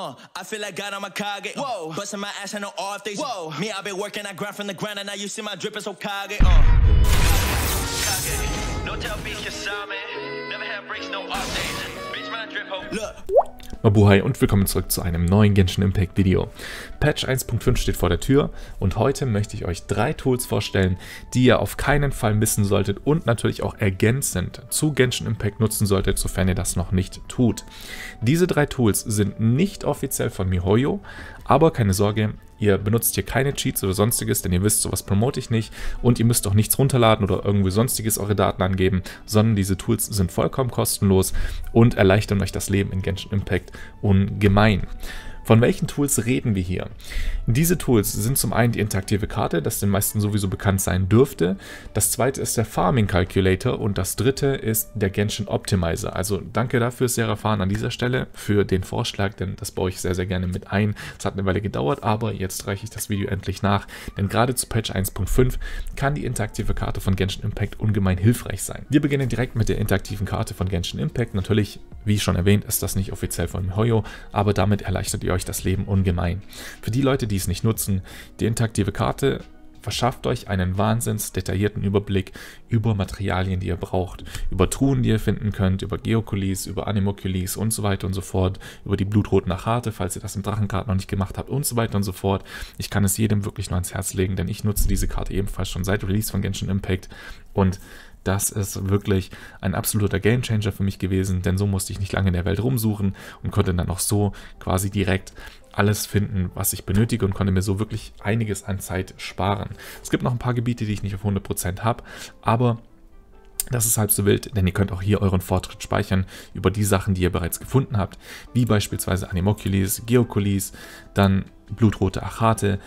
Uh, I feel like God, on my a Kage. Whoa. Busting my ass, I know off days. Whoa. Me, I've been working, I grind from the ground, and now you see my drip is so Kage. Uh. Kage. No tell beats Kasame. Never have breaks, no off days. Bitch, my drip hoe. Look. Mabuhay und willkommen zurück zu einem neuen Genshin Impact Video. Patch 1.5 steht vor der Tür und heute möchte ich euch drei Tools vorstellen, die ihr auf keinen Fall missen solltet und natürlich auch ergänzend zu Genshin Impact nutzen solltet, sofern ihr das noch nicht tut. Diese drei Tools sind nicht offiziell von MiHoYo, aber keine Sorge, Ihr benutzt hier keine Cheats oder sonstiges, denn ihr wisst, sowas promote ich nicht und ihr müsst auch nichts runterladen oder irgendwie sonstiges eure Daten angeben, sondern diese Tools sind vollkommen kostenlos und erleichtern euch das Leben in Genshin Impact ungemein. Von welchen Tools reden wir hier? Diese Tools sind zum einen die interaktive Karte, das den meisten sowieso bekannt sein dürfte. Das zweite ist der Farming Calculator und das dritte ist der Genshin Optimizer. Also danke dafür, sehr erfahren an dieser Stelle für den Vorschlag, denn das baue ich sehr, sehr gerne mit ein. Es hat eine Weile gedauert, aber jetzt reiche ich das Video endlich nach, denn gerade zu Patch 1.5 kann die interaktive Karte von Genshin Impact ungemein hilfreich sein. Wir beginnen direkt mit der interaktiven Karte von Genshin Impact. Natürlich, wie schon erwähnt, ist das nicht offiziell von Hoyo, aber damit erleichtert ihr euch das Leben ungemein. Für die Leute, die es nicht nutzen, die interaktive Karte verschafft euch einen wahnsinns detaillierten Überblick über Materialien, die ihr braucht, über Truhen, die ihr finden könnt, über Geokulis, über Animokulis und so weiter und so fort, über die blutroten Achate, falls ihr das im Drachenkart noch nicht gemacht habt und so weiter und so fort. Ich kann es jedem wirklich nur ans Herz legen, denn ich nutze diese Karte ebenfalls schon seit Release von Genshin Impact und das ist wirklich ein absoluter Gamechanger für mich gewesen, denn so musste ich nicht lange in der Welt rumsuchen und konnte dann auch so quasi direkt alles finden, was ich benötige und konnte mir so wirklich einiges an Zeit sparen. Es gibt noch ein paar Gebiete, die ich nicht auf 100% habe, aber das ist halb so wild, denn ihr könnt auch hier euren Fortschritt speichern über die Sachen, die ihr bereits gefunden habt, wie beispielsweise Animocules, Geoculis, dann blutrote Achate,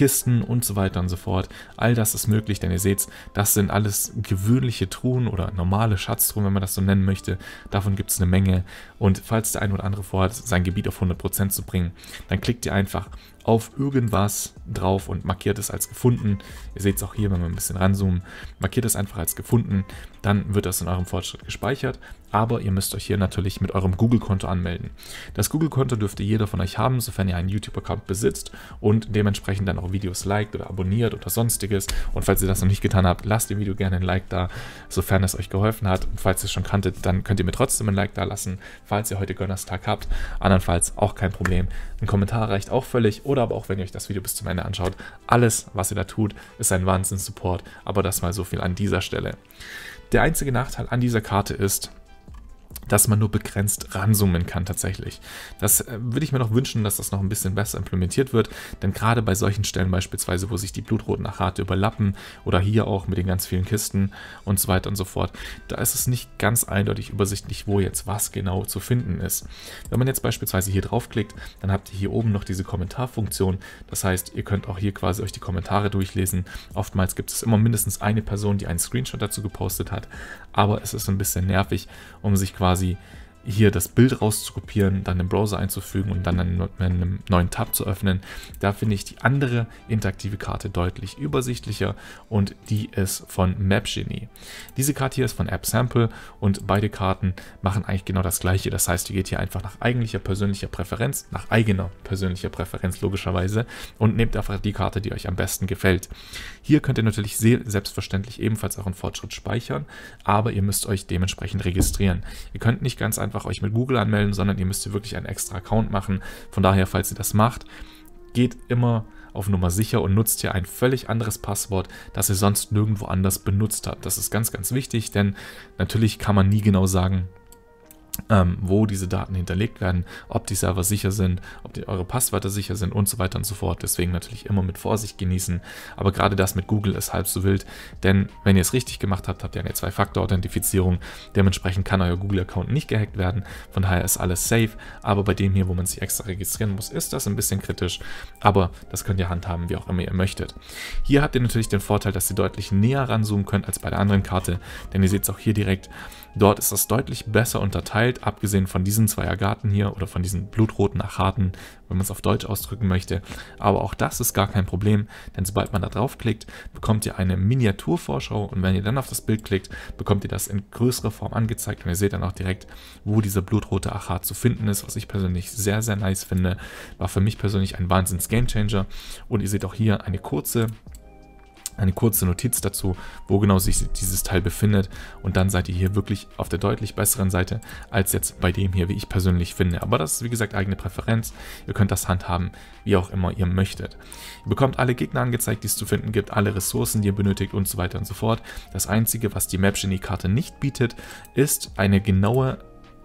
Kisten und so weiter und so fort. All das ist möglich, denn ihr seht, das sind alles gewöhnliche Truhen oder normale Schatztruhen, wenn man das so nennen möchte. Davon gibt es eine Menge. Und falls der ein oder andere vorhat, sein Gebiet auf 100% zu bringen, dann klickt ihr einfach auf irgendwas drauf und markiert es als gefunden. Ihr seht es auch hier, wenn wir ein bisschen ranzoomen. Markiert es einfach als gefunden, dann wird das in eurem Fortschritt gespeichert. Aber ihr müsst euch hier natürlich mit eurem Google-Konto anmelden. Das Google-Konto dürfte jeder von euch haben, sofern ihr einen YouTube-Account besitzt und dementsprechend dann auch Videos liked oder abonniert oder sonstiges. Und falls ihr das noch nicht getan habt, lasst dem Video gerne ein Like da, sofern es euch geholfen hat. Und falls ihr es schon kanntet, dann könnt ihr mir trotzdem ein Like da lassen, falls ihr heute Gönnerstag habt. Andernfalls auch kein Problem. Ein Kommentar reicht auch völlig oder aber auch wenn ihr euch das Video bis zum Ende anschaut. Alles, was ihr da tut, ist ein Wahnsinn-Support, aber das mal so viel an dieser Stelle. Der einzige Nachteil an dieser Karte ist, dass man nur begrenzt ranzoomen kann tatsächlich. Das äh, würde ich mir noch wünschen, dass das noch ein bisschen besser implementiert wird, denn gerade bei solchen Stellen beispielsweise, wo sich die blutroten Achate überlappen oder hier auch mit den ganz vielen Kisten und so weiter und so fort, da ist es nicht ganz eindeutig übersichtlich, wo jetzt was genau zu finden ist. Wenn man jetzt beispielsweise hier draufklickt, dann habt ihr hier oben noch diese Kommentarfunktion, das heißt, ihr könnt auch hier quasi euch die Kommentare durchlesen. Oftmals gibt es immer mindestens eine Person, die einen Screenshot dazu gepostet hat, aber es ist ein bisschen nervig, um sich quasi hier das Bild rauszukopieren, dann im Browser einzufügen und dann in einem neuen Tab zu öffnen. Da finde ich die andere interaktive Karte deutlich übersichtlicher und die ist von MapGenie. Diese Karte hier ist von AppSample und beide Karten machen eigentlich genau das gleiche. Das heißt, ihr geht hier einfach nach eigentlicher persönlicher Präferenz, nach eigener persönlicher Präferenz logischerweise und nehmt einfach die Karte, die euch am besten gefällt. Hier könnt ihr natürlich selbstverständlich ebenfalls euren Fortschritt speichern, aber ihr müsst euch dementsprechend registrieren. Ihr könnt nicht ganz einfach einfach euch mit Google anmelden, sondern ihr müsst wirklich einen extra Account machen. Von daher, falls ihr das macht, geht immer auf Nummer sicher und nutzt hier ein völlig anderes Passwort, das ihr sonst nirgendwo anders benutzt habt. Das ist ganz, ganz wichtig, denn natürlich kann man nie genau sagen, ähm, wo diese Daten hinterlegt werden, ob die Server sicher sind, ob die, eure Passwörter sicher sind und so weiter und so fort. Deswegen natürlich immer mit Vorsicht genießen. Aber gerade das mit Google ist halb so wild, denn wenn ihr es richtig gemacht habt, habt ihr eine Zwei-Faktor-Authentifizierung. Dementsprechend kann euer Google-Account nicht gehackt werden. Von daher ist alles safe. Aber bei dem hier, wo man sich extra registrieren muss, ist das ein bisschen kritisch. Aber das könnt ihr handhaben, wie auch immer ihr möchtet. Hier habt ihr natürlich den Vorteil, dass ihr deutlich näher ranzoomen könnt als bei der anderen Karte, denn ihr seht es auch hier direkt. Dort ist das deutlich besser unterteilt abgesehen von diesen zwei Agaten hier oder von diesen blutroten Achaten, wenn man es auf Deutsch ausdrücken möchte. Aber auch das ist gar kein Problem, denn sobald man da draufklickt, bekommt ihr eine Miniaturvorschau und wenn ihr dann auf das Bild klickt, bekommt ihr das in größerer Form angezeigt und ihr seht dann auch direkt, wo dieser blutrote Achat zu finden ist, was ich persönlich sehr, sehr nice finde. War für mich persönlich ein Wahnsinns Gamechanger und ihr seht auch hier eine kurze eine kurze Notiz dazu, wo genau sich dieses Teil befindet und dann seid ihr hier wirklich auf der deutlich besseren Seite als jetzt bei dem hier, wie ich persönlich finde. Aber das ist wie gesagt eigene Präferenz. Ihr könnt das handhaben, wie auch immer ihr möchtet. Ihr bekommt alle Gegner angezeigt, die es zu finden gibt, alle Ressourcen, die ihr benötigt und so weiter und so fort. Das einzige, was die Map Genie Karte nicht bietet, ist eine genaue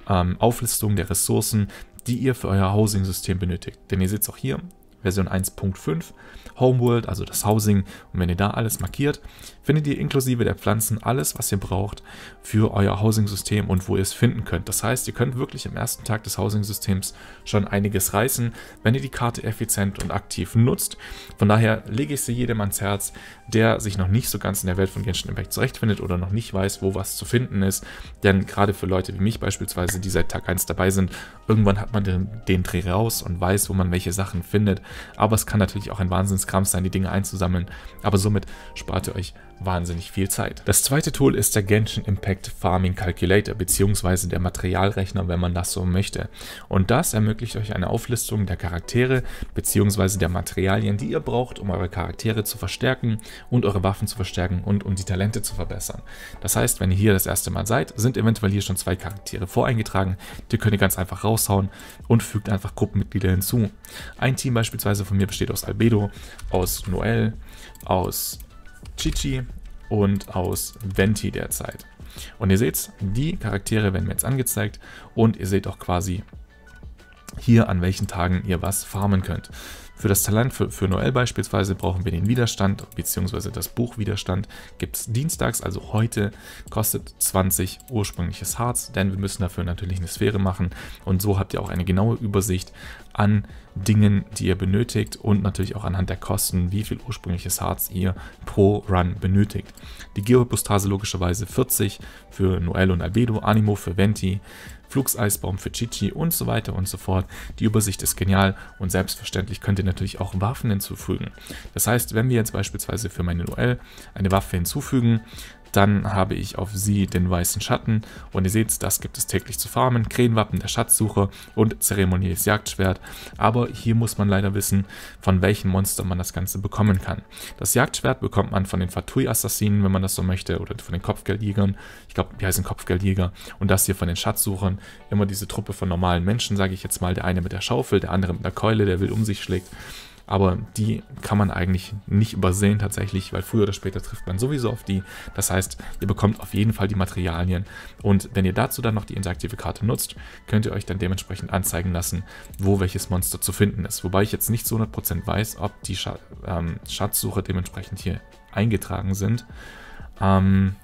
ähm, Auflistung der Ressourcen, die ihr für euer Housing-System benötigt. Denn ihr seht es auch hier, Version 1.5, Homeworld, also das Housing. Und wenn ihr da alles markiert, findet ihr inklusive der Pflanzen alles, was ihr braucht für euer Housing-System und wo ihr es finden könnt. Das heißt, ihr könnt wirklich am ersten Tag des Housing-Systems schon einiges reißen, wenn ihr die Karte effizient und aktiv nutzt. Von daher lege ich sie jedem ans Herz, der sich noch nicht so ganz in der Welt von Genshin Impact zurechtfindet oder noch nicht weiß, wo was zu finden ist. Denn gerade für Leute wie mich beispielsweise, die seit Tag 1 dabei sind, irgendwann hat man den, den Dreh raus und weiß, wo man welche Sachen findet. Aber es kann natürlich auch ein Wahnsinnskrampf sein, die Dinge einzusammeln. Aber somit spart ihr euch wahnsinnig viel Zeit. Das zweite Tool ist der Genshin Impact Farming Calculator bzw. der Materialrechner, wenn man das so möchte. Und das ermöglicht euch eine Auflistung der Charaktere bzw. der Materialien, die ihr braucht, um eure Charaktere zu verstärken und eure Waffen zu verstärken und um die Talente zu verbessern. Das heißt, wenn ihr hier das erste Mal seid, sind eventuell hier schon zwei Charaktere voreingetragen, die könnt ihr ganz einfach raushauen und fügt einfach Gruppenmitglieder hinzu. Ein Team beispielsweise von mir besteht aus Albedo, aus Noel, aus Chichi und aus Venti derzeit. Und ihr seht, die Charaktere werden mir jetzt angezeigt und ihr seht auch quasi hier, an welchen Tagen ihr was farmen könnt. Für das Talent für, für Noel beispielsweise brauchen wir den Widerstand bzw. das Buch Widerstand gibt es dienstags, also heute, kostet 20 ursprüngliches Harz, denn wir müssen dafür natürlich eine Sphäre machen und so habt ihr auch eine genaue Übersicht an Dingen, die ihr benötigt und natürlich auch anhand der Kosten, wie viel ursprüngliches Harz ihr pro Run benötigt. Die Geopostase logischerweise 40 für Noel und Albedo, Animo für Venti, Flugseisbaum für Chichi und so weiter und so fort. Die Übersicht ist genial und selbstverständlich könnt ihr natürlich auch Waffen hinzufügen. Das heißt, wenn wir jetzt beispielsweise für meine Noel eine Waffe hinzufügen, dann habe ich auf sie den weißen Schatten und ihr seht, das gibt es täglich zu farmen, Krähenwappen der Schatzsuche und zeremonielles Jagdschwert. Aber hier muss man leider wissen, von welchen Monstern man das Ganze bekommen kann. Das Jagdschwert bekommt man von den Fatui-Assassinen, wenn man das so möchte, oder von den Kopfgeldjägern. Ich glaube, die heißen Kopfgeldjäger. Und das hier von den Schatzsuchern. Immer diese Truppe von normalen Menschen, sage ich jetzt mal. Der eine mit der Schaufel, der andere mit der Keule, der wild um sich schlägt. Aber die kann man eigentlich nicht übersehen tatsächlich, weil früher oder später trifft man sowieso auf die. Das heißt, ihr bekommt auf jeden Fall die Materialien. Und wenn ihr dazu dann noch die interaktive Karte nutzt, könnt ihr euch dann dementsprechend anzeigen lassen, wo welches Monster zu finden ist. Wobei ich jetzt nicht zu 100% weiß, ob die Sch ähm, Schatzsuche dementsprechend hier eingetragen sind. Ähm,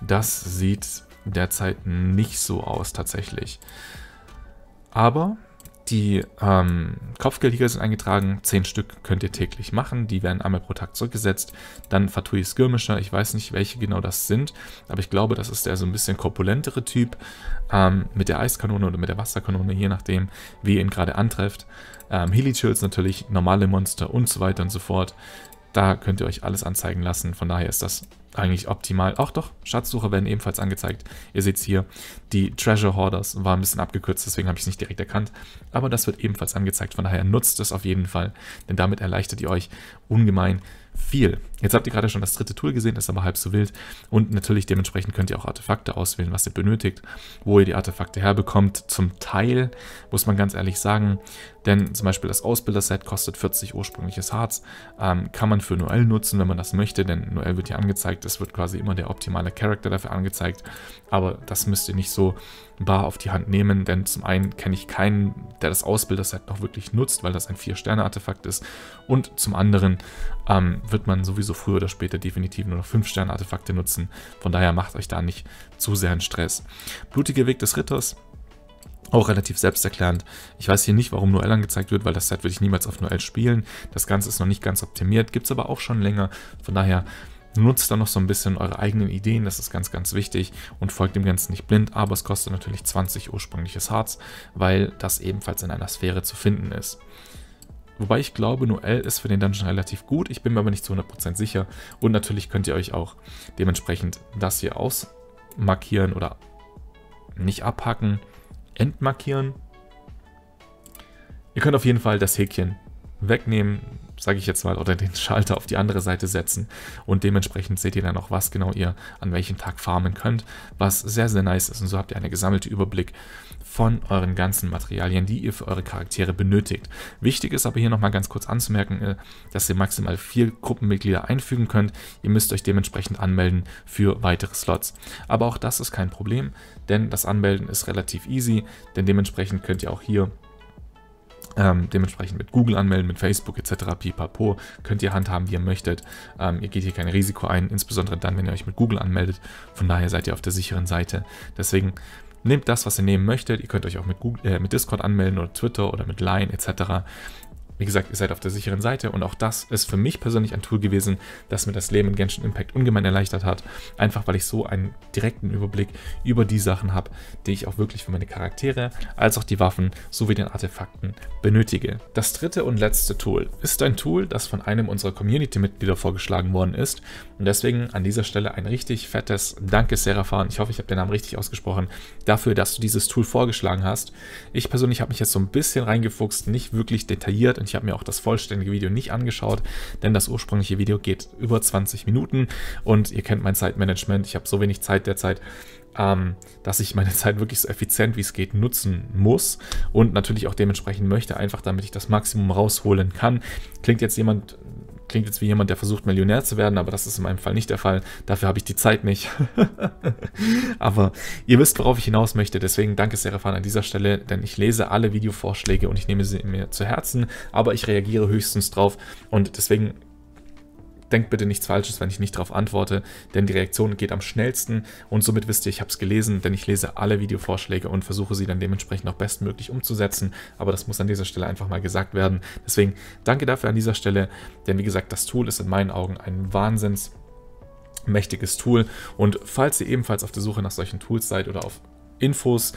das sieht derzeit nicht so aus tatsächlich. Aber die ähm, Kopfgeldjäger sind eingetragen, 10 Stück könnt ihr täglich machen, die werden einmal pro Tag zurückgesetzt. Dann Fatui Skirmisher, ich weiß nicht, welche genau das sind, aber ich glaube, das ist der so ein bisschen korpulentere Typ ähm, mit der Eiskanone oder mit der Wasserkanone, je nachdem, wie ihr ihn gerade antrefft. Ähm, Helichills natürlich, normale Monster und so weiter und so fort. Da könnt ihr euch alles anzeigen lassen, von daher ist das eigentlich optimal. Auch doch, Schatzsucher werden ebenfalls angezeigt. Ihr seht es hier, die Treasure Hoarders war ein bisschen abgekürzt, deswegen habe ich es nicht direkt erkannt. Aber das wird ebenfalls angezeigt, von daher nutzt es auf jeden Fall, denn damit erleichtert ihr euch ungemein viel. Jetzt habt ihr gerade schon das dritte Tool gesehen, ist aber halb so wild. Und natürlich dementsprechend könnt ihr auch Artefakte auswählen, was ihr benötigt, wo ihr die Artefakte herbekommt. Zum Teil, muss man ganz ehrlich sagen, denn zum Beispiel das Ausbilder-Set kostet 40 ursprüngliches Harz. Ähm, kann man für Noel nutzen, wenn man das möchte, denn Noel wird hier angezeigt. Es wird quasi immer der optimale Charakter dafür angezeigt. Aber das müsst ihr nicht so bar auf die Hand nehmen, denn zum einen kenne ich keinen, der das Ausbilder-Set noch wirklich nutzt, weil das ein 4-Sterne-Artefakt ist. Und zum anderen ähm, wird man sowieso früher oder später definitiv nur noch 5-Sterne-Artefakte nutzen. Von daher macht euch da nicht zu sehr einen Stress. Blutiger Weg des Ritters auch relativ selbsterklärend. Ich weiß hier nicht, warum Noel angezeigt wird, weil das Set würde ich niemals auf Noel spielen. Das Ganze ist noch nicht ganz optimiert, gibt es aber auch schon länger. Von daher Nutzt dann noch so ein bisschen eure eigenen Ideen, das ist ganz, ganz wichtig und folgt dem Ganzen nicht blind, aber es kostet natürlich 20 ursprüngliches Harz, weil das ebenfalls in einer Sphäre zu finden ist. Wobei ich glaube, Noel ist für den Dungeon relativ gut, ich bin mir aber nicht zu 100% sicher und natürlich könnt ihr euch auch dementsprechend das hier ausmarkieren oder nicht abhacken, entmarkieren. Ihr könnt auf jeden Fall das Häkchen wegnehmen, sage ich jetzt mal, oder den Schalter auf die andere Seite setzen und dementsprechend seht ihr dann auch, was genau ihr an welchem Tag farmen könnt, was sehr, sehr nice ist und so habt ihr einen gesammelten Überblick von euren ganzen Materialien, die ihr für eure Charaktere benötigt. Wichtig ist aber hier nochmal ganz kurz anzumerken, äh, dass ihr maximal vier Gruppenmitglieder einfügen könnt. Ihr müsst euch dementsprechend anmelden für weitere Slots. Aber auch das ist kein Problem, denn das Anmelden ist relativ easy, denn dementsprechend könnt ihr auch hier ähm, dementsprechend mit Google anmelden, mit Facebook etc. pipapo. Könnt ihr handhaben, wie ihr möchtet. Ähm, ihr geht hier kein Risiko ein, insbesondere dann, wenn ihr euch mit Google anmeldet. Von daher seid ihr auf der sicheren Seite. Deswegen nehmt das, was ihr nehmen möchtet. Ihr könnt euch auch mit, Google, äh, mit Discord anmelden oder Twitter oder mit Line etc. Wie gesagt, ihr seid auf der sicheren Seite und auch das ist für mich persönlich ein Tool gewesen, das mir das Leben in Genshin Impact ungemein erleichtert hat. Einfach weil ich so einen direkten Überblick über die Sachen habe, die ich auch wirklich für meine Charaktere, als auch die Waffen sowie den Artefakten benötige. Das dritte und letzte Tool ist ein Tool, das von einem unserer Community-Mitglieder vorgeschlagen worden ist und deswegen an dieser Stelle ein richtig fettes Danke, Serafan. Ich hoffe, ich habe den Namen richtig ausgesprochen, dafür, dass du dieses Tool vorgeschlagen hast. Ich persönlich habe mich jetzt so ein bisschen reingefuchst, nicht wirklich detailliert und ich habe mir auch das vollständige Video nicht angeschaut, denn das ursprüngliche Video geht über 20 Minuten und ihr kennt mein Zeitmanagement. Ich habe so wenig Zeit derzeit, ähm, dass ich meine Zeit wirklich so effizient wie es geht nutzen muss und natürlich auch dementsprechend möchte, einfach damit ich das Maximum rausholen kann. Klingt jetzt jemand klingt jetzt wie jemand, der versucht, Millionär zu werden, aber das ist in meinem Fall nicht der Fall. Dafür habe ich die Zeit nicht. aber ihr wisst, worauf ich hinaus möchte. Deswegen danke Serafan an dieser Stelle, denn ich lese alle Videovorschläge und ich nehme sie mir zu Herzen, aber ich reagiere höchstens drauf und deswegen denkt bitte nichts Falsches, wenn ich nicht darauf antworte, denn die Reaktion geht am schnellsten. Und somit wisst ihr, ich habe es gelesen, denn ich lese alle Videovorschläge und versuche sie dann dementsprechend auch bestmöglich umzusetzen, aber das muss an dieser Stelle einfach mal gesagt werden. Deswegen danke dafür an dieser Stelle, denn wie gesagt, das Tool ist in meinen Augen ein Wahnsinns mächtiges Tool. Und falls ihr ebenfalls auf der Suche nach solchen Tools seid oder auf Infos,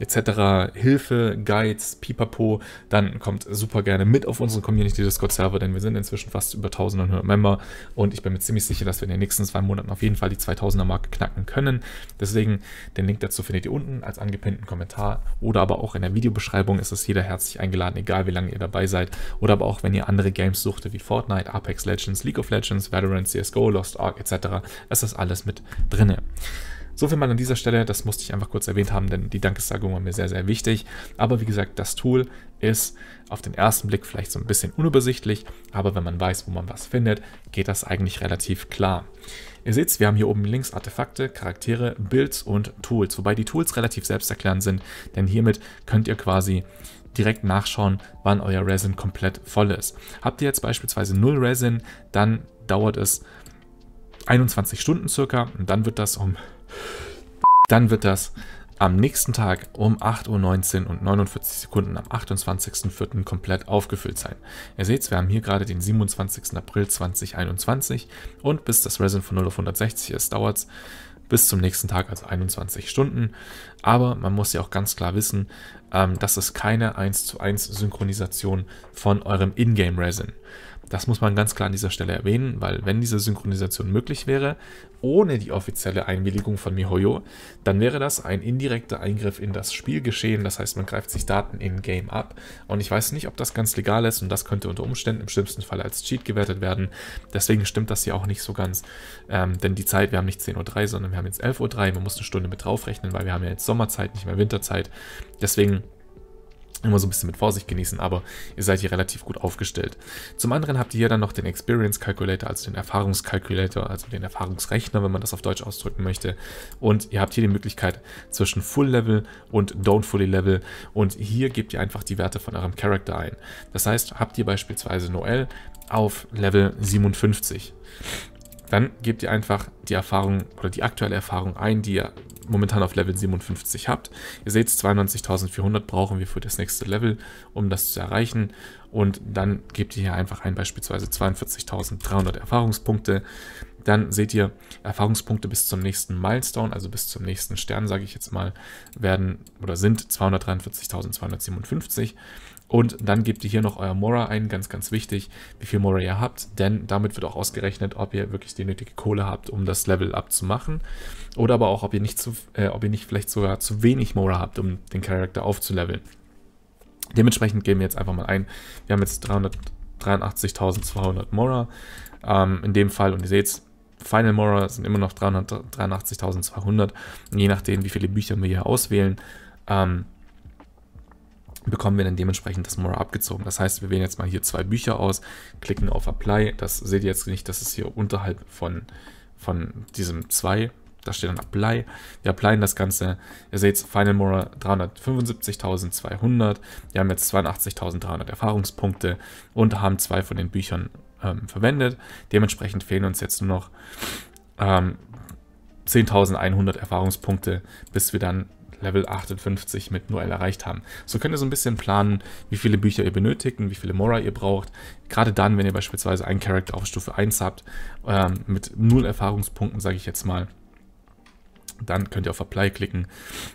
etc., Hilfe, Guides, Pipapo, dann kommt super gerne mit auf unseren Community Discord Server, denn wir sind inzwischen fast über 1100 Member und ich bin mir ziemlich sicher, dass wir in den nächsten zwei Monaten auf jeden Fall die 2000er Marke knacken können. Deswegen den Link dazu findet ihr unten als angepinnten Kommentar oder aber auch in der Videobeschreibung ist es jeder herzlich eingeladen, egal wie lange ihr dabei seid oder aber auch wenn ihr andere Games suchtet wie Fortnite, Apex Legends, League of Legends, Veteran, CSGO, Lost Ark etc. Es ist alles mit drinne. So viel mal an dieser Stelle, das musste ich einfach kurz erwähnt haben, denn die Dankessagung war mir sehr, sehr wichtig. Aber wie gesagt, das Tool ist auf den ersten Blick vielleicht so ein bisschen unübersichtlich, aber wenn man weiß, wo man was findet, geht das eigentlich relativ klar. Ihr seht, wir haben hier oben links Artefakte, Charaktere, Builds und Tools, wobei die Tools relativ selbsterklärend sind, denn hiermit könnt ihr quasi direkt nachschauen, wann euer Resin komplett voll ist. Habt ihr jetzt beispielsweise 0 Resin, dann dauert es 21 Stunden circa und dann wird das um dann wird das am nächsten Tag um 8.19 Uhr und 49 Sekunden am 28.04. komplett aufgefüllt sein. Ihr seht, wir haben hier gerade den 27. April 2021 und bis das Resin von 0 auf 160 ist, dauert es bis zum nächsten Tag, also 21 Stunden. Aber man muss ja auch ganz klar wissen, ähm, das ist keine 1 zu 1 Synchronisation von eurem Ingame Resin. Das muss man ganz klar an dieser Stelle erwähnen, weil wenn diese Synchronisation möglich wäre, ohne die offizielle Einwilligung von MiHoYo, dann wäre das ein indirekter Eingriff in das Spielgeschehen. Das heißt, man greift sich Daten in-game ab. Und ich weiß nicht, ob das ganz legal ist und das könnte unter Umständen im schlimmsten Fall als Cheat gewertet werden. Deswegen stimmt das hier auch nicht so ganz. Ähm, denn die Zeit, wir haben nicht 10.03 Uhr, sondern wir haben jetzt 11.03 Uhr. Man muss eine Stunde mit draufrechnen, weil wir haben ja jetzt Sommerzeit, nicht mehr Winterzeit. Deswegen immer so ein bisschen mit Vorsicht genießen, aber ihr seid hier relativ gut aufgestellt. Zum anderen habt ihr hier dann noch den Experience Calculator, also den Erfahrungskalkulator, also den Erfahrungsrechner, wenn man das auf Deutsch ausdrücken möchte. Und ihr habt hier die Möglichkeit zwischen Full Level und Don't Fully Level und hier gebt ihr einfach die Werte von eurem Charakter ein. Das heißt, habt ihr beispielsweise Noel auf Level 57. Dann gebt ihr einfach die Erfahrung oder die aktuelle Erfahrung ein, die ihr momentan auf Level 57 habt. Ihr seht, 92.400 brauchen wir für das nächste Level, um das zu erreichen. Und dann gebt ihr hier einfach ein, beispielsweise 42.300 Erfahrungspunkte. Dann seht ihr Erfahrungspunkte bis zum nächsten Milestone, also bis zum nächsten Stern, sage ich jetzt mal, werden oder sind 243.257. Und dann gebt ihr hier noch euer Mora ein, ganz, ganz wichtig, wie viel Mora ihr habt, denn damit wird auch ausgerechnet, ob ihr wirklich die nötige Kohle habt, um das Level abzumachen. Oder aber auch, ob ihr nicht, zu, äh, ob ihr nicht vielleicht sogar zu wenig Mora habt, um den Charakter aufzuleveln. Dementsprechend gehen wir jetzt einfach mal ein. Wir haben jetzt 383.200 Mora ähm, in dem Fall und ihr seht, Final Mora sind immer noch 383.200. Je nachdem, wie viele Bücher wir hier auswählen, ähm, bekommen wir dann dementsprechend das Mora abgezogen. Das heißt, wir wählen jetzt mal hier zwei Bücher aus, klicken auf Apply. Das seht ihr jetzt nicht, das ist hier unterhalb von, von diesem 2. Da steht dann Apply. Wir applyen das Ganze. Ihr seht, Final Mora 375.200. Wir haben jetzt 82.300 Erfahrungspunkte und haben zwei von den Büchern ähm, verwendet. Dementsprechend fehlen uns jetzt nur noch ähm, 10.100 Erfahrungspunkte, bis wir dann Level 58 mit Noel erreicht haben. So könnt ihr so ein bisschen planen, wie viele Bücher ihr benötigt und wie viele Mora ihr braucht. Gerade dann, wenn ihr beispielsweise einen Charakter auf Stufe 1 habt, ähm, mit 0 Erfahrungspunkten, sage ich jetzt mal, dann könnt ihr auf Apply klicken.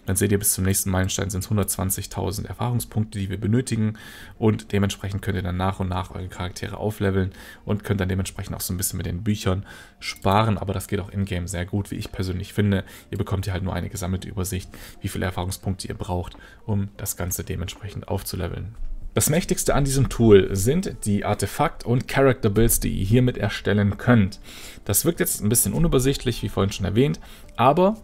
Dann seht ihr, bis zum nächsten Meilenstein sind es 120.000 Erfahrungspunkte, die wir benötigen. Und dementsprechend könnt ihr dann nach und nach eure Charaktere aufleveln und könnt dann dementsprechend auch so ein bisschen mit den Büchern sparen. Aber das geht auch in-game sehr gut, wie ich persönlich finde. Ihr bekommt hier halt nur eine gesammelte Übersicht, wie viele Erfahrungspunkte ihr braucht, um das Ganze dementsprechend aufzuleveln. Das mächtigste an diesem Tool sind die Artefakt- und Character Builds, die ihr hiermit erstellen könnt. Das wirkt jetzt ein bisschen unübersichtlich, wie vorhin schon erwähnt, aber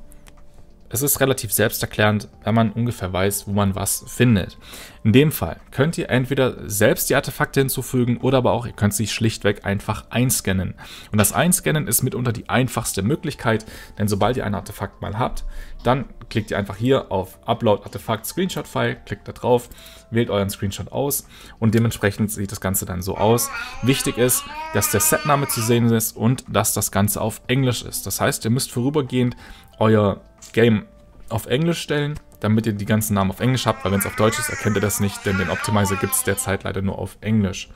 es ist relativ selbsterklärend, wenn man ungefähr weiß, wo man was findet. In dem Fall könnt ihr entweder selbst die Artefakte hinzufügen oder aber auch ihr könnt sie schlichtweg einfach einscannen. Und das Einscannen ist mitunter die einfachste Möglichkeit, denn sobald ihr ein Artefakt mal habt, dann klickt ihr einfach hier auf Upload Artefakt Screenshot File, klickt da drauf, wählt euren Screenshot aus und dementsprechend sieht das Ganze dann so aus. Wichtig ist, dass der Setname zu sehen ist und dass das Ganze auf Englisch ist. Das heißt, ihr müsst vorübergehend euer Game auf Englisch stellen, damit ihr die ganzen Namen auf Englisch habt, weil wenn es auf Deutsch ist, erkennt ihr das nicht, denn den Optimizer gibt es derzeit leider nur auf Englisch.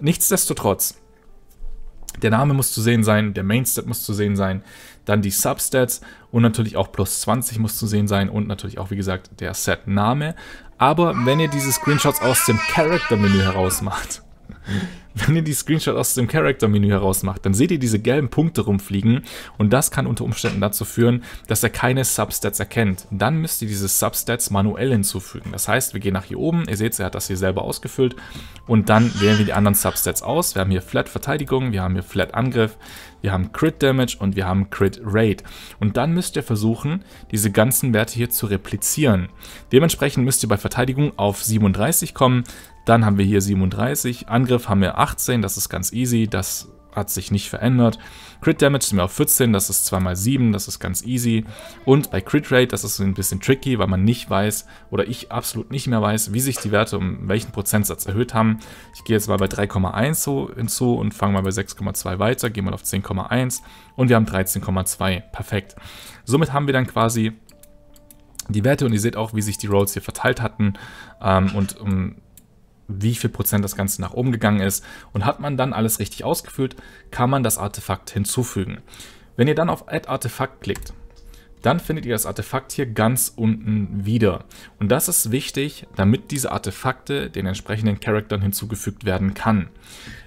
Nichtsdestotrotz, der Name muss zu sehen sein, der Mainstat muss zu sehen sein, dann die Substats und natürlich auch plus 20 muss zu sehen sein und natürlich auch, wie gesagt, der Set-Name. Aber wenn ihr diese Screenshots aus dem Character-Menü heraus macht, wenn ihr die Screenshot aus dem Character-Menü herausmacht, dann seht ihr diese gelben Punkte rumfliegen und das kann unter Umständen dazu führen, dass er keine Substats erkennt. Dann müsst ihr diese Substats manuell hinzufügen. Das heißt, wir gehen nach hier oben, ihr seht, er hat das hier selber ausgefüllt und dann wählen wir die anderen Substats aus. Wir haben hier Flat Verteidigung, wir haben hier Flat Angriff, wir haben Crit Damage und wir haben Crit Rate. Und dann müsst ihr versuchen, diese ganzen Werte hier zu replizieren. Dementsprechend müsst ihr bei Verteidigung auf 37 kommen, dann haben wir hier 37, Angriff haben wir 18, das ist ganz easy, das hat sich nicht verändert. Crit Damage sind wir auf 14, das ist 2x7, das ist ganz easy. Und bei Crit Rate, das ist ein bisschen tricky, weil man nicht weiß, oder ich absolut nicht mehr weiß, wie sich die Werte um welchen Prozentsatz erhöht haben. Ich gehe jetzt mal bei 3,1 so hinzu und fange mal bei 6,2 weiter, gehe mal auf 10,1 und wir haben 13,2. Perfekt. Somit haben wir dann quasi die Werte und ihr seht auch, wie sich die Rolls hier verteilt hatten. Ähm, und um wie viel Prozent das Ganze nach oben gegangen ist. Und hat man dann alles richtig ausgefüllt, kann man das Artefakt hinzufügen. Wenn ihr dann auf Add Artefakt klickt, dann findet ihr das Artefakt hier ganz unten wieder. Und das ist wichtig, damit diese Artefakte den entsprechenden Charaktern hinzugefügt werden kann.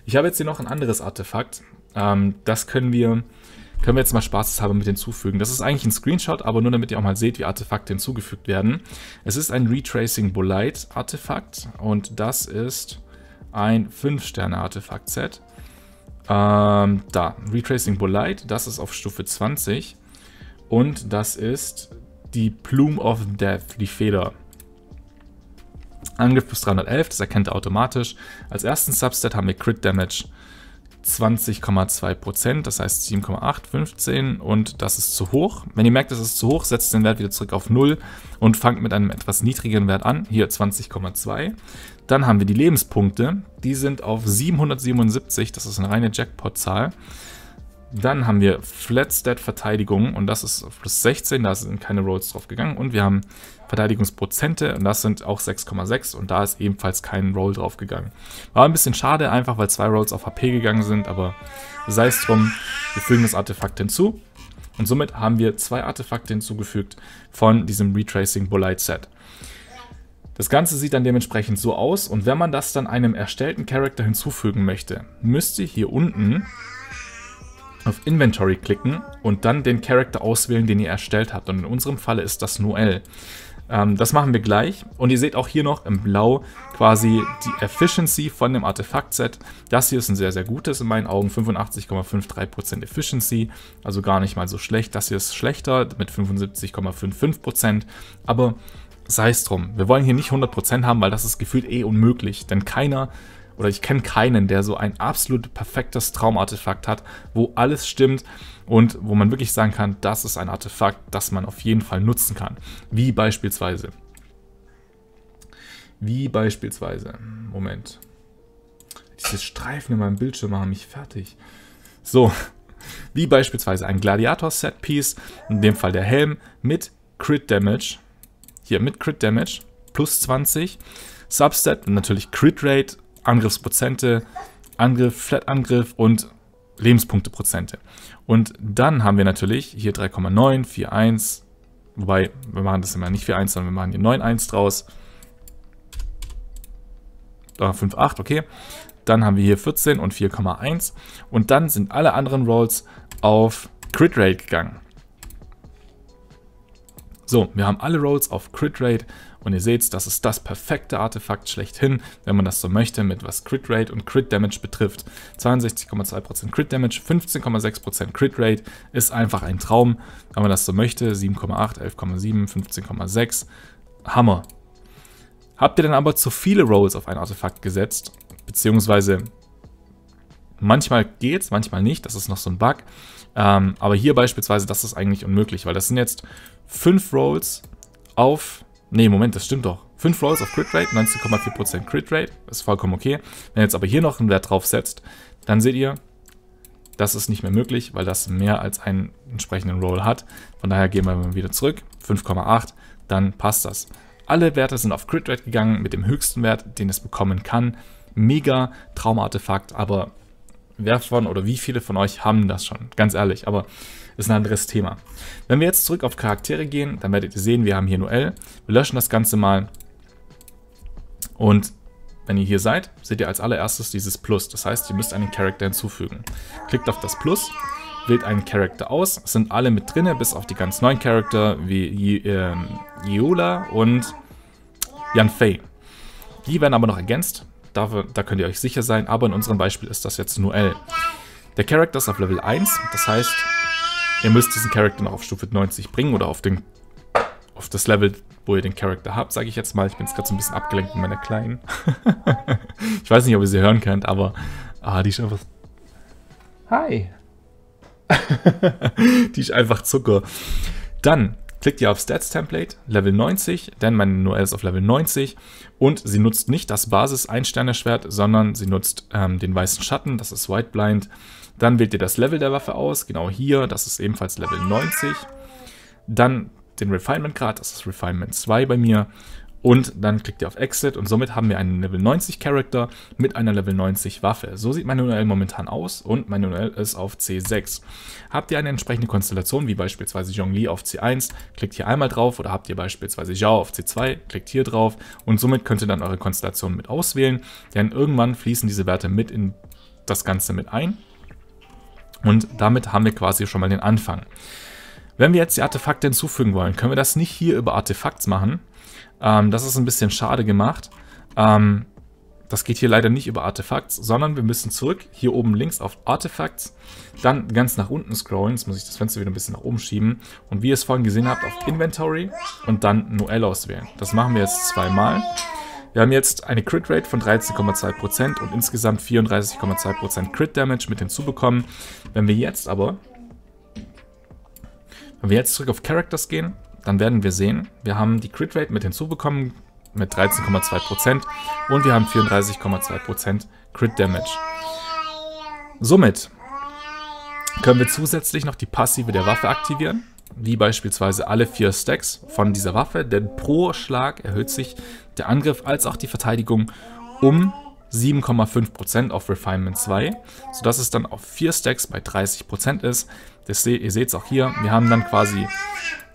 Ich habe jetzt hier noch ein anderes Artefakt. Ähm, das können wir können wir jetzt mal spaßeshalber mit hinzufügen. Das ist eigentlich ein Screenshot, aber nur damit ihr auch mal seht, wie Artefakte hinzugefügt werden. Es ist ein Retracing Bolide Artefakt und das ist ein 5-Sterne-Artefakt-Set. Ähm, da, Retracing Bolide, das ist auf Stufe 20 und das ist die Plume of Death, die Feder. Angriff bis 311, das erkennt er automatisch. Als ersten Substat haben wir Crit Damage 20,2%, das heißt 7,815 und das ist zu hoch. Wenn ihr merkt, das ist zu hoch, setzt den Wert wieder zurück auf 0 und fangt mit einem etwas niedrigeren Wert an, hier 20,2. Dann haben wir die Lebenspunkte, die sind auf 777, das ist eine reine Jackpot-Zahl. Dann haben wir Flat Stat Verteidigung und das ist plus 16, da sind keine Rolls drauf gegangen. Und wir haben Verteidigungsprozente und das sind auch 6,6 und da ist ebenfalls kein Roll drauf gegangen. War ein bisschen schade, einfach weil zwei Rolls auf HP gegangen sind, aber sei es drum, wir fügen das Artefakt hinzu und somit haben wir zwei Artefakte hinzugefügt von diesem Retracing Bolite Set. Das Ganze sieht dann dementsprechend so aus und wenn man das dann einem erstellten Charakter hinzufügen möchte, müsst ihr hier unten auf Inventory klicken und dann den Charakter auswählen, den ihr erstellt habt. Und in unserem Falle ist das Noel. Ähm, das machen wir gleich. Und ihr seht auch hier noch im Blau quasi die Efficiency von dem Artefakt-Set. Das hier ist ein sehr, sehr gutes in meinen Augen. 85,53% Efficiency, also gar nicht mal so schlecht. Das hier ist schlechter mit 75,55%. Aber sei es drum. Wir wollen hier nicht 100% haben, weil das ist gefühlt eh unmöglich. Denn keiner, oder ich kenne keinen, der so ein absolut perfektes Traumartefakt hat, wo alles stimmt und wo man wirklich sagen kann, das ist ein Artefakt, das man auf jeden Fall nutzen kann. Wie beispielsweise. Wie beispielsweise. Moment. Diese Streifen in meinem Bildschirm machen mich fertig. So. Wie beispielsweise ein Gladiator-Set-Piece, in dem Fall der Helm mit Crit Damage hier mit Crit Damage, plus 20. Substat natürlich Crit Rate, Angriffsprozente, Angriff, Flat Angriff und Lebenspunkteprozente. Und dann haben wir natürlich hier 3,9, 4,1, wobei wir machen das immer nicht 4,1, sondern wir machen hier 9,1 draus. 5,8, okay. Dann haben wir hier 14 und 4,1 und dann sind alle anderen Rolls auf Crit Rate gegangen. So, wir haben alle Rolls auf Crit Rate und ihr seht, das ist das perfekte Artefakt schlechthin, wenn man das so möchte, mit was Crit Rate und Crit Damage betrifft. 62,2% Crit Damage, 15,6% Crit Rate ist einfach ein Traum, wenn man das so möchte. 7,8, 11,7, 15,6. Hammer. Habt ihr dann aber zu viele Rolls auf ein Artefakt gesetzt, beziehungsweise manchmal geht's, manchmal nicht, das ist noch so ein Bug. Ähm, aber hier beispielsweise, das ist eigentlich unmöglich, weil das sind jetzt 5 Rolls auf... Nee, Moment, das stimmt doch. 5 Rolls auf Crit Rate, 19,4% Crit Rate, ist vollkommen okay. Wenn ihr jetzt aber hier noch einen Wert drauf setzt, dann seht ihr, das ist nicht mehr möglich, weil das mehr als einen entsprechenden Roll hat. Von daher gehen wir mal wieder zurück, 5,8, dann passt das. Alle Werte sind auf Crit Rate gegangen mit dem höchsten Wert, den es bekommen kann. Mega Traumartefakt, aber wer von oder wie viele von euch haben das schon? Ganz ehrlich, aber ist ein anderes Thema. Wenn wir jetzt zurück auf Charaktere gehen, dann werdet ihr sehen, wir haben hier Noel. Wir löschen das Ganze mal. Und wenn ihr hier seid, seht ihr als allererstes dieses Plus. Das heißt, ihr müsst einen Charakter hinzufügen. Klickt auf das Plus, wählt einen Charakter aus. Es sind alle mit drin, bis auf die ganz neuen Charakter wie Iola und Jan Fei. Die werden aber noch ergänzt. Dafür, da könnt ihr euch sicher sein, aber in unserem Beispiel ist das jetzt Noel. Der Charakter ist auf Level 1, das heißt, Ihr müsst diesen Charakter noch auf Stufe 90 bringen oder auf, den, auf das Level, wo ihr den Charakter habt, sage ich jetzt mal. Ich bin jetzt gerade so ein bisschen abgelenkt mit meiner Kleinen. ich weiß nicht, ob ihr sie hören könnt, aber ah, die ist einfach... Hi! die ist einfach Zucker. Dann klickt ihr auf Stats Template, Level 90, denn meine Noelle ist auf Level 90 und sie nutzt nicht das Basis 1 Sterne Schwert, sondern sie nutzt ähm, den weißen Schatten, das ist White Blind dann wählt ihr das Level der Waffe aus, genau hier, das ist ebenfalls Level 90. Dann den Refinement Grad, das ist Refinement 2 bei mir. Und dann klickt ihr auf Exit und somit haben wir einen Level 90 Charakter mit einer Level 90 Waffe. So sieht mein Manuell momentan aus und mein Manuell ist auf C6. Habt ihr eine entsprechende Konstellation, wie beispielsweise Zhongli auf C1, klickt hier einmal drauf oder habt ihr beispielsweise Zhao auf C2, klickt hier drauf und somit könnt ihr dann eure Konstellation mit auswählen, denn irgendwann fließen diese Werte mit in das Ganze mit ein und damit haben wir quasi schon mal den Anfang. Wenn wir jetzt die Artefakte hinzufügen wollen, können wir das nicht hier über Artefakts machen. Ähm, das ist ein bisschen schade gemacht. Ähm, das geht hier leider nicht über Artefakts, sondern wir müssen zurück, hier oben links auf Artefakts, dann ganz nach unten scrollen. Jetzt muss ich das Fenster wieder ein bisschen nach oben schieben. Und wie ihr es vorhin gesehen habt, auf Inventory und dann Noel auswählen. Das machen wir jetzt zweimal. Wir haben jetzt eine Crit Rate von 13,2% und insgesamt 34,2% Crit Damage mit hinzubekommen. Wenn wir jetzt aber, wenn wir jetzt zurück auf Characters gehen, dann werden wir sehen, wir haben die Crit Rate mit hinzubekommen mit 13,2% und wir haben 34,2% Crit Damage. Somit können wir zusätzlich noch die Passive der Waffe aktivieren, wie beispielsweise alle vier Stacks von dieser Waffe, denn pro Schlag erhöht sich der Angriff als auch die Verteidigung um 7,5% auf Refinement 2, sodass es dann auf 4 Stacks bei 30% ist. Das, ihr seht es auch hier, wir haben dann quasi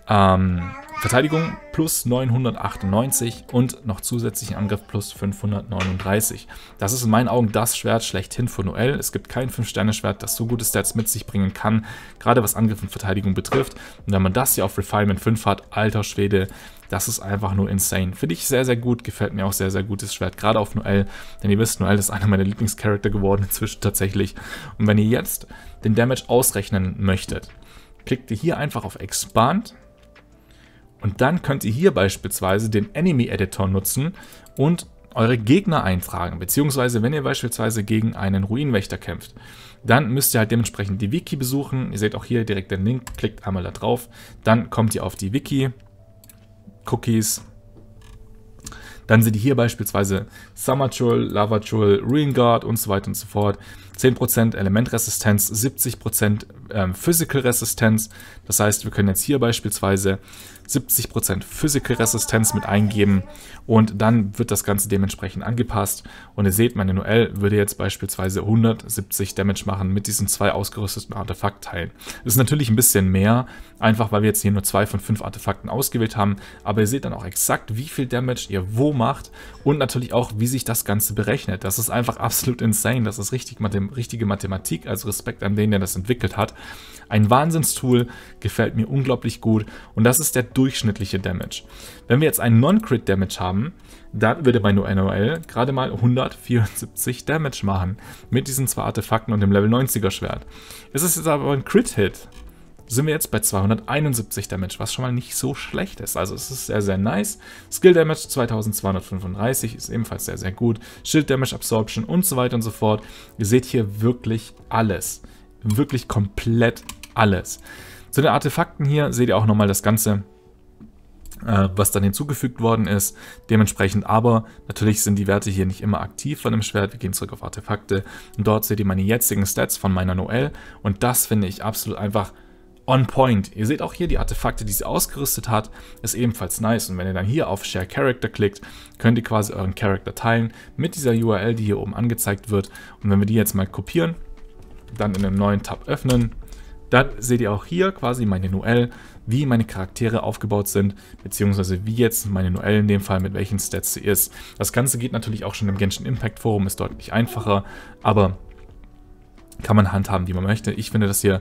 ähm, Verteidigung plus 998 und noch zusätzlichen Angriff plus 539. Das ist in meinen Augen das Schwert schlechthin für Noel. Es gibt kein 5-Sterne-Schwert, das so gute Stats mit sich bringen kann, gerade was Angriff und Verteidigung betrifft. Und wenn man das hier auf Refinement 5 hat, alter Schwede, das ist einfach nur insane. Finde ich sehr, sehr gut, gefällt mir auch sehr, sehr gutes Schwert, gerade auf Noel. Denn ihr wisst, Noel ist einer meiner Lieblingscharakter geworden inzwischen tatsächlich. Und wenn ihr jetzt den Damage ausrechnen möchtet, klickt ihr hier einfach auf Expand und dann könnt ihr hier beispielsweise den Enemy Editor nutzen und eure Gegner eintragen, beziehungsweise wenn ihr beispielsweise gegen einen Ruinenwächter kämpft, dann müsst ihr halt dementsprechend die Wiki besuchen. Ihr seht auch hier direkt den Link, klickt einmal da drauf, dann kommt ihr auf die Wiki, Cookies, dann seht ihr hier beispielsweise Summer Jewel, Lava Jewel, Ruin Guard und so weiter und so fort. 10% Elementresistenz, 70% ähm, Physical Resistenz. Das heißt, wir können jetzt hier beispielsweise 70% Physical Resistenz mit eingeben und dann wird das Ganze dementsprechend angepasst. Und ihr seht, meine Noel würde jetzt beispielsweise 170 Damage machen mit diesen zwei ausgerüsteten Artefaktteilen. Das ist natürlich ein bisschen mehr, einfach weil wir jetzt hier nur zwei von fünf Artefakten ausgewählt haben, aber ihr seht dann auch exakt, wie viel Damage ihr wo macht und natürlich auch, wie sich das Ganze berechnet. Das ist einfach absolut insane, das ist richtig, richtige Mathematik, also Respekt an den, der das entwickelt hat. Ein Wahnsinnstool, gefällt mir unglaublich gut und das ist der durchschnittliche Damage. Wenn wir jetzt einen Non-Crit Damage haben, dann würde bei NOL gerade mal 174 Damage machen mit diesen zwei Artefakten und dem Level 90er Schwert. Es ist jetzt aber ein Crit-Hit. Sind wir jetzt bei 271 Damage, was schon mal nicht so schlecht ist. Also es ist sehr, sehr nice. Skill Damage 2235 ist ebenfalls sehr, sehr gut. Shield Damage Absorption und so weiter und so fort. Ihr seht hier wirklich alles. Wirklich komplett alles. Zu den Artefakten hier seht ihr auch nochmal das Ganze, äh, was dann hinzugefügt worden ist. Dementsprechend aber, natürlich sind die Werte hier nicht immer aktiv von dem Schwert. Wir gehen zurück auf Artefakte und dort seht ihr meine jetzigen Stats von meiner Noel und das finde ich absolut einfach on point. Ihr seht auch hier die Artefakte, die sie ausgerüstet hat, ist ebenfalls nice. Und wenn ihr dann hier auf Share Character klickt, könnt ihr quasi euren Charakter teilen mit dieser URL, die hier oben angezeigt wird. Und wenn wir die jetzt mal kopieren, dann in einem neuen Tab öffnen, dann seht ihr auch hier quasi meine Noel, wie meine Charaktere aufgebaut sind, beziehungsweise wie jetzt meine Noel in dem Fall, mit welchen Stats sie ist. Das Ganze geht natürlich auch schon im Genshin Impact Forum, ist deutlich einfacher, aber kann man handhaben, wie man möchte. Ich finde das hier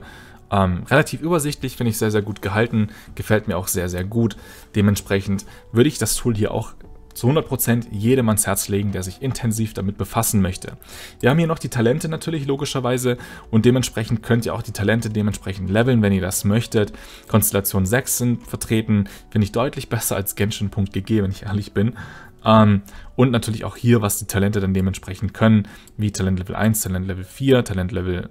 ähm, relativ übersichtlich, finde ich sehr, sehr gut gehalten, gefällt mir auch sehr, sehr gut. Dementsprechend würde ich das Tool hier auch zu 100% jedem ans Herz legen, der sich intensiv damit befassen möchte. Wir haben hier noch die Talente natürlich logischerweise und dementsprechend könnt ihr auch die Talente dementsprechend leveln, wenn ihr das möchtet. Konstellation 6 sind vertreten, finde ich deutlich besser als Genshin.gg, wenn ich ehrlich bin. Ähm, und natürlich auch hier, was die Talente dann dementsprechend können, wie Talent Level 1, Talent Level 4, Talent Level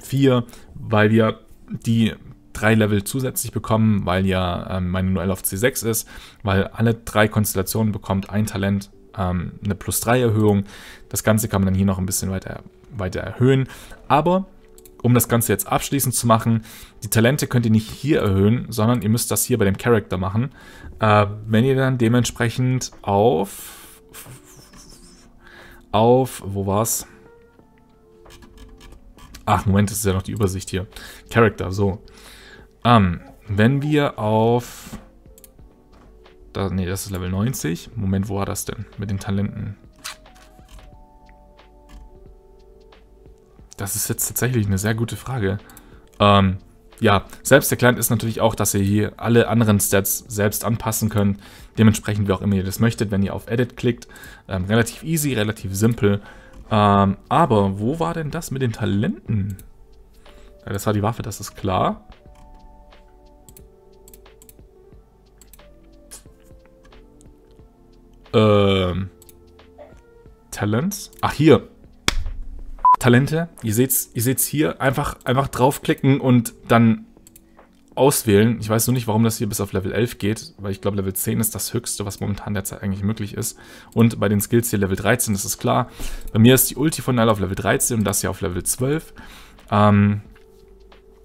4, weil wir die drei Level zusätzlich bekommen, weil ja ähm, meine Noel auf C6 ist, weil alle drei Konstellationen bekommt ein Talent ähm, eine plus 3 Erhöhung. Das Ganze kann man dann hier noch ein bisschen weiter, weiter erhöhen. Aber um das Ganze jetzt abschließend zu machen, die Talente könnt ihr nicht hier erhöhen, sondern ihr müsst das hier bei dem Charakter machen. Äh, wenn ihr dann dementsprechend auf auf, wo war's? Ach, Moment, das ist ja noch die Übersicht hier. Character, so. Ähm, wenn wir auf... Da, nee, das ist Level 90. Moment, wo war das denn? Mit den Talenten. Das ist jetzt tatsächlich eine sehr gute Frage. Ähm, ja, selbst erklärt ist natürlich auch, dass ihr hier alle anderen Stats selbst anpassen könnt. Dementsprechend, wie auch immer ihr das möchtet, wenn ihr auf Edit klickt. Ähm, relativ easy, relativ simpel. Ähm, aber wo war denn das mit den Talenten? Ja, das war die Waffe, das ist klar. Ähm, Talents? Ach, hier. Talente. Ihr seht's, ihr seht's hier. Einfach, einfach draufklicken und dann auswählen. Ich weiß nur nicht, warum das hier bis auf Level 11 geht, weil ich glaube, Level 10 ist das höchste, was momentan derzeit eigentlich möglich ist. Und bei den Skills hier Level 13, das ist klar. Bei mir ist die Ulti von Null auf Level 13 und das hier auf Level 12. Ähm,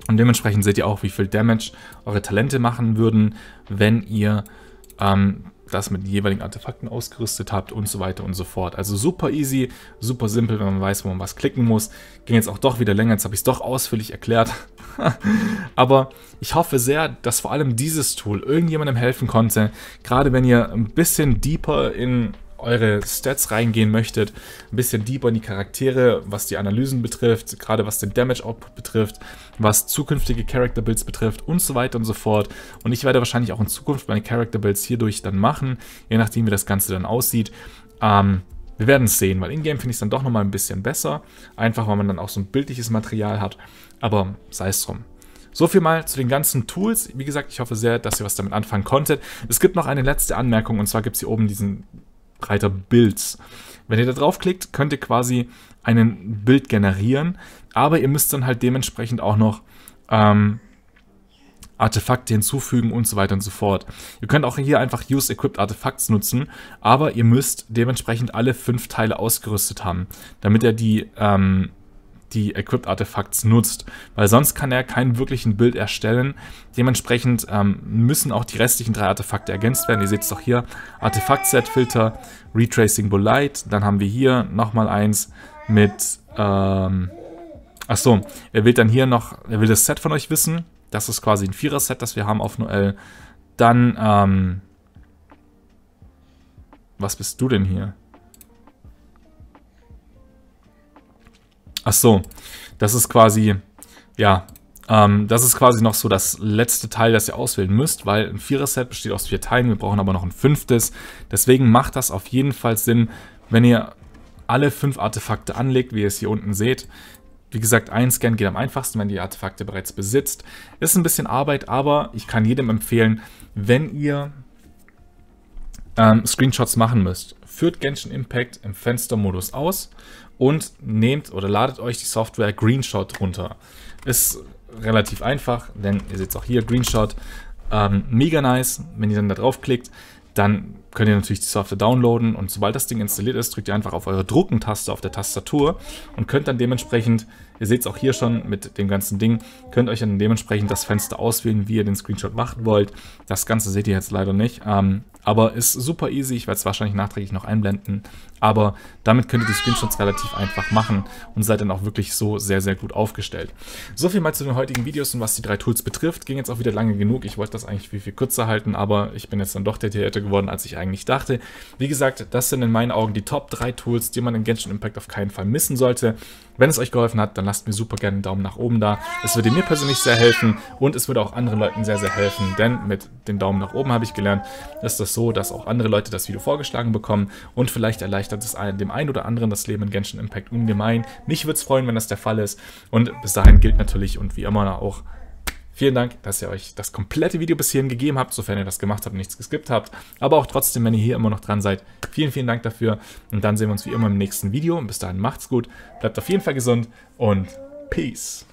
Und dementsprechend seht ihr auch, wie viel Damage eure Talente machen würden, wenn ihr ähm, das mit den jeweiligen Artefakten ausgerüstet habt und so weiter und so fort. Also super easy, super simpel, wenn man weiß, wo man was klicken muss. Ging jetzt auch doch wieder länger, jetzt habe ich es doch ausführlich erklärt. Aber ich hoffe sehr, dass vor allem dieses Tool irgendjemandem helfen konnte, gerade wenn ihr ein bisschen deeper in eure Stats reingehen möchtet, ein bisschen deeper in die Charaktere, was die Analysen betrifft, gerade was den Damage Output betrifft, was zukünftige Character Builds betrifft und so weiter und so fort. Und ich werde wahrscheinlich auch in Zukunft meine Character Builds hierdurch dann machen, je nachdem wie das Ganze dann aussieht. Ähm, wir werden es sehen, weil in-game finde ich es dann doch nochmal ein bisschen besser. Einfach, weil man dann auch so ein bildliches Material hat. Aber sei es drum. So viel mal zu den ganzen Tools. Wie gesagt, ich hoffe sehr, dass ihr was damit anfangen konntet. Es gibt noch eine letzte Anmerkung und zwar gibt es hier oben diesen Reiter Builds. Wenn ihr da draufklickt, könnt ihr quasi ein Bild generieren, aber ihr müsst dann halt dementsprechend auch noch ähm, Artefakte hinzufügen und so weiter und so fort. Ihr könnt auch hier einfach Use Equipped Artifacts nutzen, aber ihr müsst dementsprechend alle fünf Teile ausgerüstet haben, damit ihr die ähm, die Equipped Artefacts nutzt, weil sonst kann er kein wirklichen Bild erstellen. Dementsprechend ähm, müssen auch die restlichen drei Artefakte ergänzt werden. Ihr seht es doch hier, Artefakt Set Filter, Retracing Bolite, dann haben wir hier nochmal eins mit, ähm, achso, er will dann hier noch, er will das Set von euch wissen, das ist quasi ein Vierer-Set, das wir haben auf Noel. Dann, ähm, was bist du denn hier? Ach so, das ist quasi, ja, ähm, das ist quasi noch so das letzte Teil, das ihr auswählen müsst, weil ein Vierer-Set besteht aus vier Teilen, wir brauchen aber noch ein fünftes. Deswegen macht das auf jeden Fall Sinn, wenn ihr alle fünf Artefakte anlegt, wie ihr es hier unten seht. Wie gesagt, ein Scan geht am einfachsten, wenn ihr die Artefakte bereits besitzt. Ist ein bisschen Arbeit, aber ich kann jedem empfehlen, wenn ihr ähm, Screenshots machen müsst, führt Genshin Impact im Fenstermodus aus und nehmt oder ladet euch die Software Greenshot runter. Ist relativ einfach, denn ihr seht es auch hier, Greenshot, ähm, mega nice. Wenn ihr dann da draufklickt, dann könnt ihr natürlich die Software downloaden und sobald das Ding installiert ist, drückt ihr einfach auf eure Druckentaste auf der Tastatur und könnt dann dementsprechend, ihr seht es auch hier schon mit dem ganzen Ding, könnt euch dann dementsprechend das Fenster auswählen, wie ihr den Screenshot machen wollt. Das Ganze seht ihr jetzt leider nicht, ähm, aber ist super easy. Ich werde es wahrscheinlich nachträglich noch einblenden, aber damit könnt ihr die Screenshots relativ einfach machen und seid dann auch wirklich so sehr, sehr gut aufgestellt. So viel mal zu den heutigen Videos und was die drei Tools betrifft. Ging jetzt auch wieder lange genug. Ich wollte das eigentlich viel, viel kürzer halten, aber ich bin jetzt dann doch detaillierter geworden, als ich eigentlich dachte. Wie gesagt, das sind in meinen Augen die Top 3 Tools, die man in Genshin Impact auf keinen Fall missen sollte. Wenn es euch geholfen hat, dann lasst mir super gerne einen Daumen nach oben da. Es würde mir persönlich sehr helfen und es würde auch anderen Leuten sehr, sehr helfen, denn mit dem Daumen nach oben habe ich gelernt, ist das so, dass auch andere Leute das Video vorgeschlagen bekommen und vielleicht erleichtert es dem einen oder anderen das Leben in Genshin Impact ungemein. Mich würde es freuen, wenn das der Fall ist und bis dahin gilt natürlich und wie immer auch Vielen Dank, dass ihr euch das komplette Video bis hierhin gegeben habt, sofern ihr das gemacht habt und nichts geskippt habt. Aber auch trotzdem, wenn ihr hier immer noch dran seid, vielen, vielen Dank dafür. Und dann sehen wir uns wie immer im nächsten Video. Und bis dahin macht's gut, bleibt auf jeden Fall gesund und Peace.